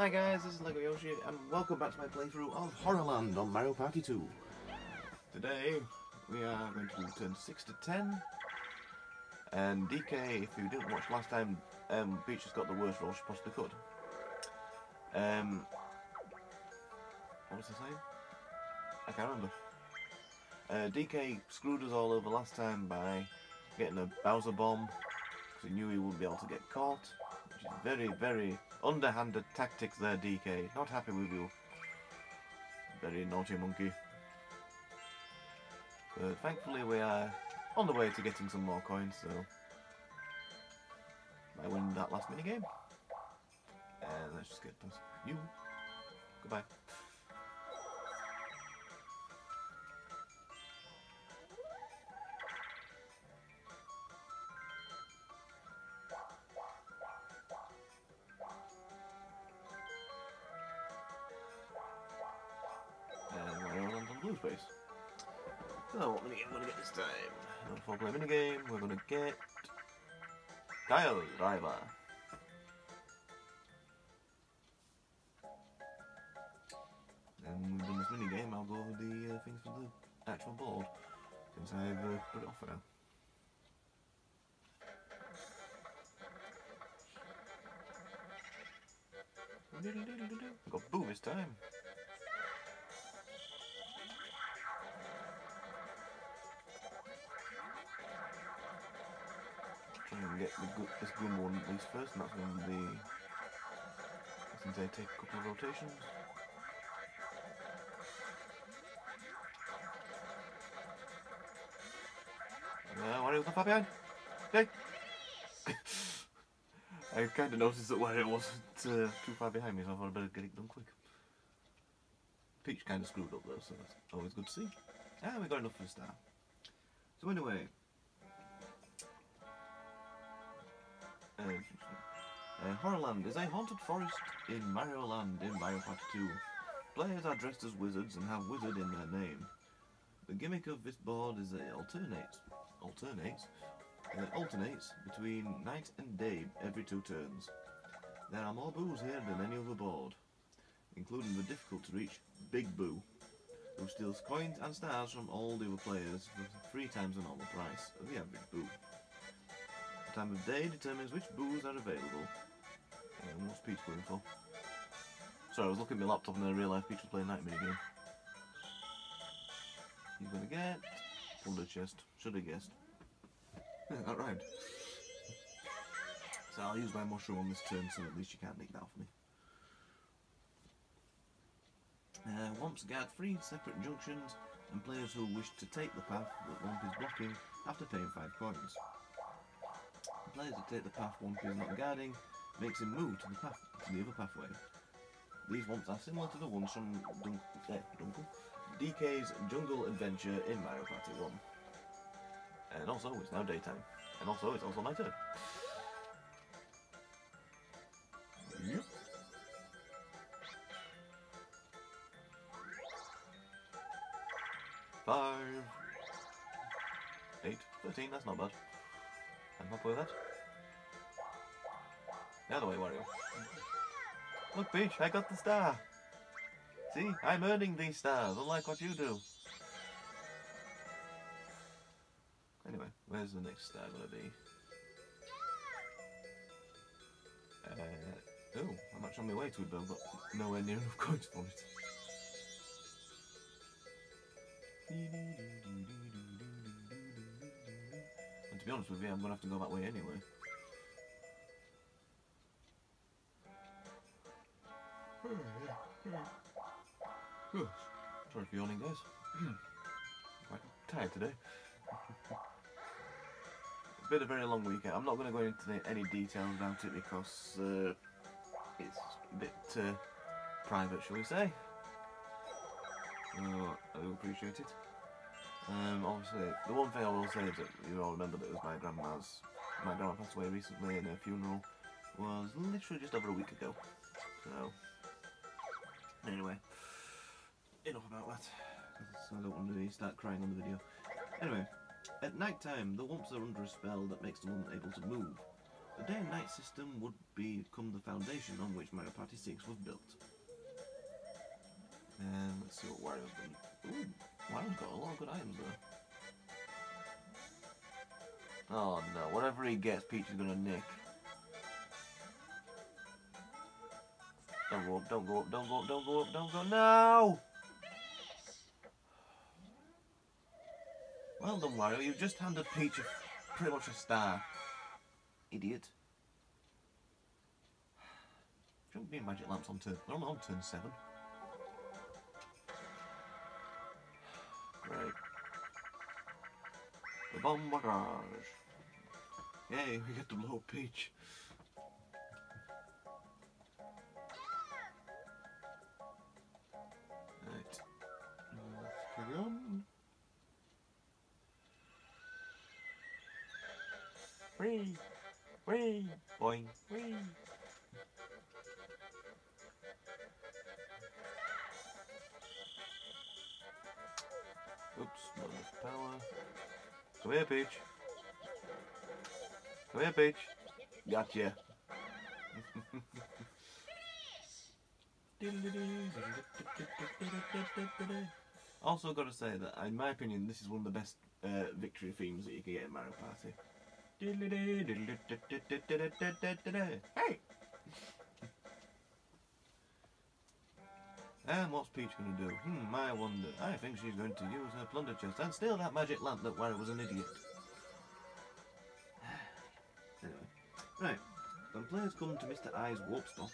Hi guys, this is Legoyoshi, and welcome back to my playthrough of Horrorland on Mario Party 2. Today, we are going to turn 6 to 10, and DK, if you didn't watch last time, um, Peach has got the worst roll she possibly could. Um, what was I saying? I can't remember. Uh, DK screwed us all over last time by getting a Bowser bomb, because he knew he wouldn't be able to get caught, which is very, very underhanded tactics there, DK. Not happy with you. Very naughty monkey. But thankfully we are on the way to getting some more coins, so I win that last mini game. And let's just get those. You. Goodbye. Blue space. So what mini game we're gonna get this time? Another four player mini game, we're gonna get Tile Driver. And done this mini game, I'll go over the uh, things for the actual board since I've uh, put it off for now. I've got boo this time. Get the good, this one at least first, and that's going to be since I take a couple of rotations. Uh, Wario not far behind. Okay. I kind of noticed that Wario wasn't uh, too far behind me, so I thought I'd better get it done quick. Peach kind of screwed up though, so that's always good to see. Ah, we got enough for a star. So anyway, uh, Horrorland is a haunted forest in Mario Land in Mario Party 2. Players are dressed as wizards and have wizard in their name. The gimmick of this board is that it alternates, alternates, uh, alternates between night and day every two turns. There are more boos here than any other board, including the difficult to reach Big Boo, who steals coins and stars from all the other players for three times the normal price of the average boo. The time of day determines which boos are available. And what's Peach going for? Sorry, I was looking at my laptop and then I realised Peach was playing Night Mini You're gonna get Plunder Chest. Should have guessed. That rhymed. So I'll use my mushroom on this turn so at least you can't nick that off me. Uh, Whomps guard three separate junctions and players who wish to take the path that Whomp is blocking have to pay him 5 coins. Players who take the path one is not guarding makes him move to the path to the other pathway. These Whomps are similar to the ones from Dun eh? DK's Jungle Adventure in Mario Party 1. And also, it's now daytime. And also, it's also my turn. Yep. Five, Eight. Thirteen, that's not bad. That. The other way, Wario. Look, Peach, I got the star. See, I'm earning these stars, unlike what you do. Anyway, where's the next star gonna be? Uh, oh, I'm actually on my way to build, but nowhere near enough coins for it. To be honest with you, I'm gonna have to go that way anyway. Sorry for yawning, guys. Quite tired today. it's been a very long weekend. I'm not going to go into any details about it because uh, it's a bit uh, private, shall we say. So, I do appreciate it. Um, obviously, the one thing I will say is that you all remember that it was my grandma's. My grandma passed away recently, and her funeral was literally just over a week ago. So, anyway, enough about that. I don't want to start crying on the video. Anyway, at night time, the Whomps are under a spell that makes the them unable to move. The day and night system would become the foundation on which Mario Party 6 was built. And let's see what Wario's done. Ooh, Wario's got a lot of good items though. Oh no, whatever he gets, Peach is gonna nick. Don't go up, don't go up, don't go up, don't go up, don't go, no! Well done, Wario, you've just handed Peach a, pretty much a star. Idiot. Shouldn't be magic lamps on turn, they're on turn 7. Great. The bomb barrage. Yay, we get to blow Peach. Right. Carry on. Boing! Whee! Power. Come here, Peach. Come here, Peach. Gotcha. also, got to say that, in my opinion, this is one of the best uh, victory themes that you can get in Mario Party. Hey! And what's Peach going to do? Hmm, I wonder. I think she's going to use her plunder chest and steal that magic lamp that Wario was an idiot. anyway. Right. When players come to Mr. I's warp spot,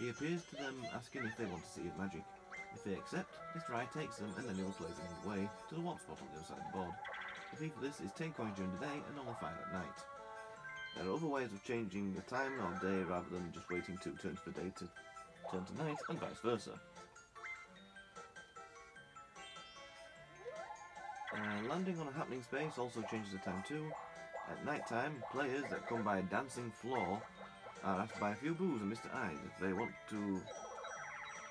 he appears to them asking if they want to see his magic. If they accept, Mr. I takes them and then he place them his way to the warp spot on the other side of the board. The fee for this is 10 coins during the day and only 5 at night. There are other ways of changing the time of day rather than just waiting two turns per day to turn to night and vice versa. Landing on a happening space also changes the time too. At night time, players that come by a dancing floor are asked by a few boos and Mr. Eyes if they want to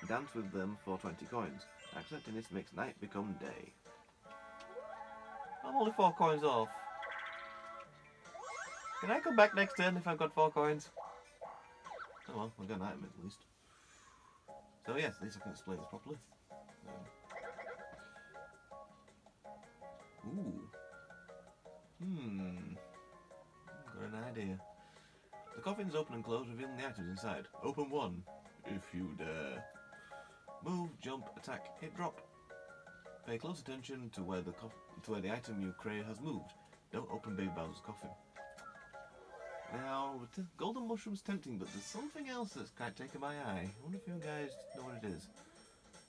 dance with them for 20 coins. Accepting this makes night become day. I'm only 4 coins off. Can I come back next turn if I've got 4 coins? Oh well, got an item at least. So yes, at least I can explain this properly. Um, ooh. Hmm. Got an idea. The coffins open and close, revealing the items inside. Open one, if you dare. Move, jump, attack, hit, drop. Pay close attention to where the to where the item you crave has moved. Don't open Baby Bowser's coffin. Now, the golden mushroom's tempting, but there's something else that's quite taken my eye. I wonder if you guys know what it is.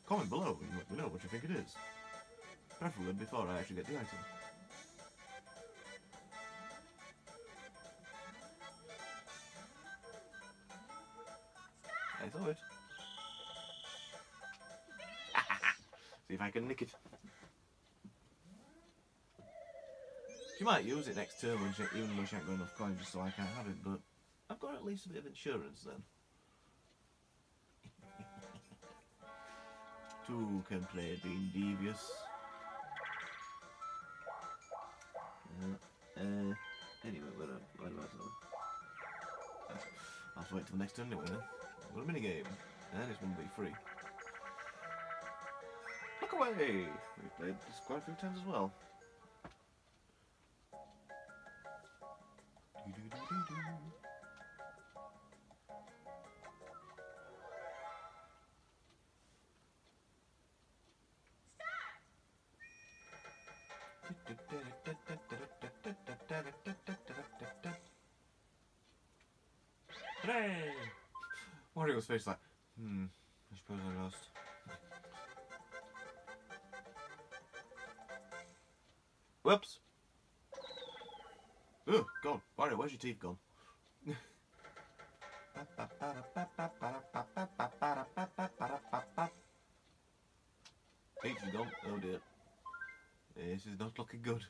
Comment below and let me know what you think it is. Preferably before I actually get the item. I saw it. See if I can nick it. She might use it next turn when she, even though she ain't got enough coins just so I can't have it, but I've got at least a bit of insurance then. Two can play being devious. To wait till the next turn anyway then. I've got a minigame, and this one be free. Look away! We've played this quite a few times as well. Hooray! Mario's face like, hmm, I suppose I lost. Whoops! Oh, God, Mario, where's your teeth gone? Peach is gone. Oh dear. This is not looking good.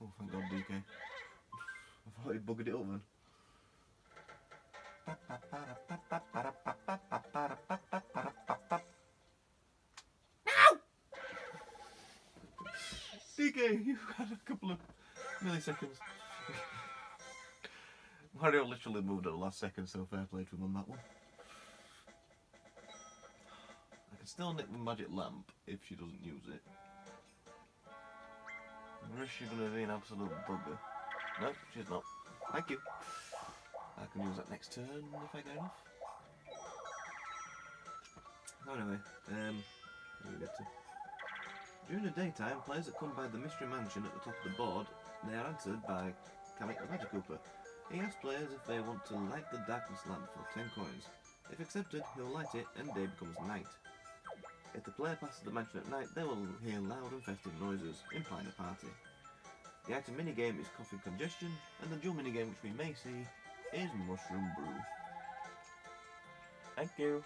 Oh, thank God, DK. I thought he buggered it up then. No! DK, you had a couple of milliseconds. Mario literally moved at the last second, so fair play to him on that one. I can still nick the magic lamp if she doesn't use it. Or is she going to be an absolute bugger? No, she's not. Thank you. I can use that next turn if I get enough. Oh anyway, um, we get to? During the daytime, players that come by the Mystery Mansion at the top of the board, they are answered by Kamek the Magikoopa. He asks players if they want to light the darkness lamp for 10 coins. If accepted, he'll light it and day becomes night. If the player passes the mansion at night, they will hear loud and festive noises, implying a party. The item minigame is Coffin Congestion, and the dual minigame which we may see is mushroom brew. Thank you.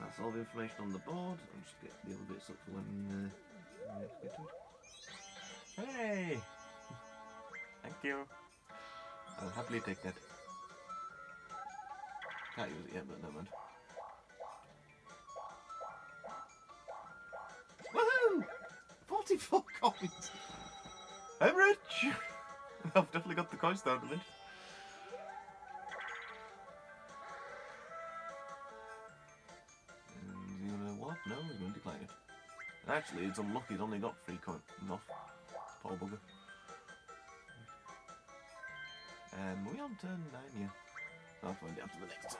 That's all the information on the board. I'll just get the other bits up for when uh, we get to it. Hey. Thank you. I'll happily take that. Can't use it yet, but never mind. 44 coins! I'm rich! I've definitely got the coins down to minute. Is he gonna what? No, he's gonna decline it. Actually, it's unlucky he's only got three coins. Enough. Poor bugger. Um, we on turn 9, yeah. I'll find it after the next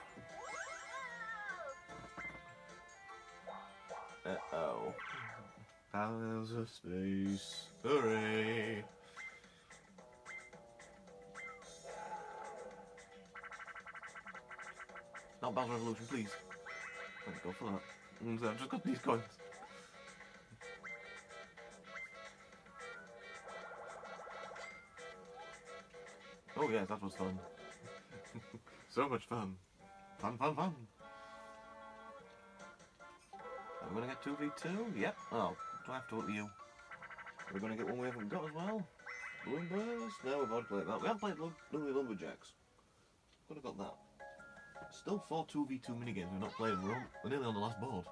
turn. Uh-oh. Powers of space. Hooray! Not Bowser Revolution, please. Let's go for that. Mm, I've just got these coins. Oh yeah, that was fun. so much fun. Fun, fun, fun. We gonna get 2v2? Yep. Oh, do I have to look at you? We're gonna get one we haven't got as well. Burst? No, we've already played that. We haven't played Lumberjacks. Could have got that. Still four 2v2 minigames we've not played. We're, on, we're nearly on the last board.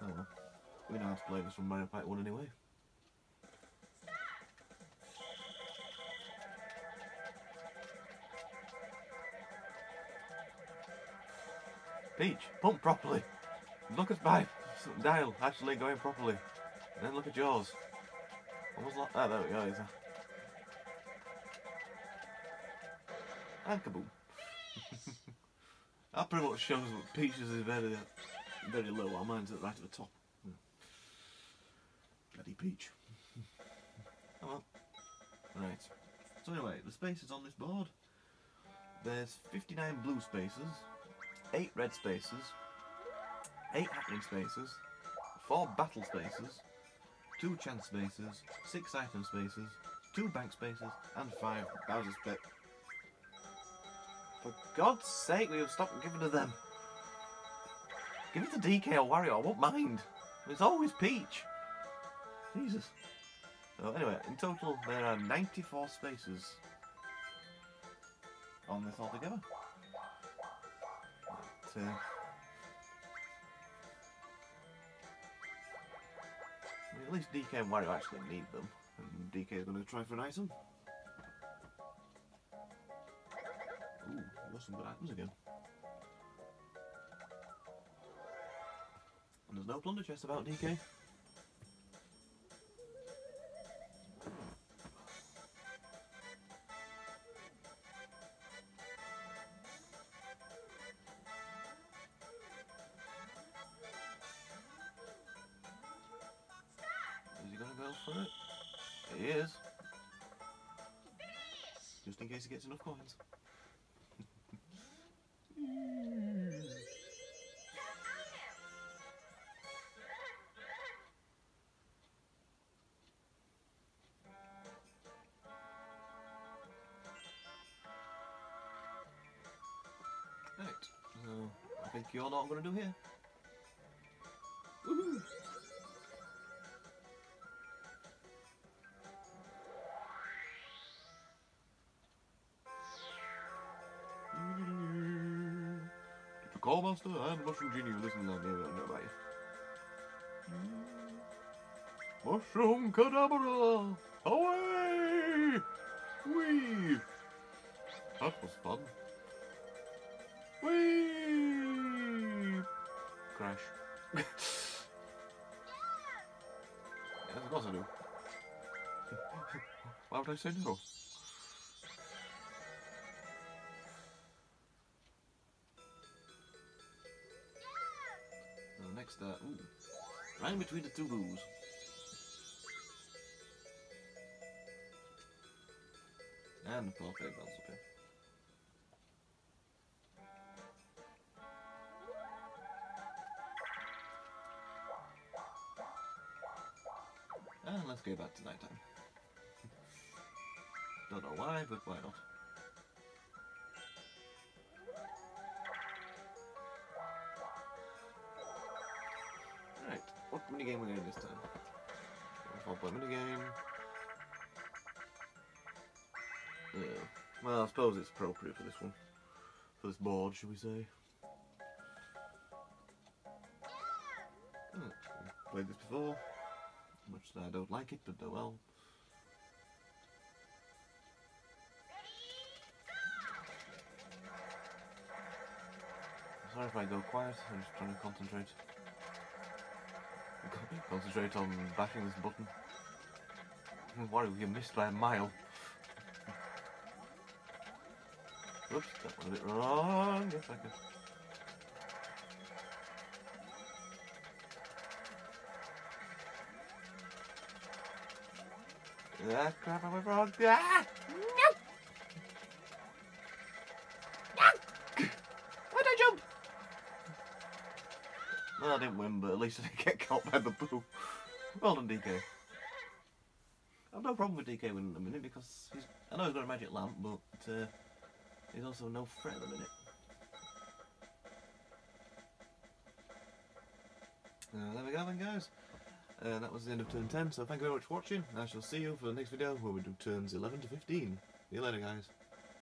Uh. We know how to play this from Mario Party 1 anyway. Peach, pump properly. Look at my dial actually going properly. And then look at yours. Almost like ah, there we go. It's a... And kaboom. that pretty much shows that Peach's is very, very low, while mine's at right at the top. Hmm. Bloody Peach. oh well. Right. So anyway, the spaces on this board. There's 59 blue spaces, 8 red spaces, 8 happening spaces, 4 battle spaces, 2 chance spaces, 6 item spaces, 2 bank spaces, and 5 Bowser spaces. For God's sake, we have stopped giving to them. Give it to DK or Wario, I won't mind. It's always Peach. Jesus. So anyway, in total there are 94 spaces on this altogether. But, uh, at least DK and Wario actually need them. And DK is going to try for an item. Ooh, got some good items again. And there's no plunder chest about DK. For it? He is. Just in case he gets enough coins. Right, so I think you all know what I'm gonna do here. Woohoo! The Call Master and Mushroom are listening. I don't know about you. Mushroom Cadabra! Away! Whee! That was fun. Whee! Crash. yes, of course I do. Why would I say no? Next, uh, ooh, right in between the two boos. And the pig bells, okay. And let's go back to nighttime. Don't know why, but why not? Minigame are we doing this time? Four point minigame. Yeah. Well, I suppose it's appropriate for this one. For this board, should we say. Played this before. Much as I don't like it, but oh well. Sorry if I go quiet, I'm just trying to concentrate. Concentrate on bashing this button. Wario, you missed by a mile. Oops, that went a bit wrong. Yes, I could. Ah, crap, I went wrong. Ah! I didn't win, but at least I didn't get caught by the boo. Well done, DK. I've no problem with DK winning at the minute because. I know he's got a magic lamp, but uh, he's also no threat at the minute. Uh, there we go then, guys. Uh, that was the end of turn 10, so thank you very much for watching. And I shall see you for the next video where we do turns 11 to 15. See you later, guys.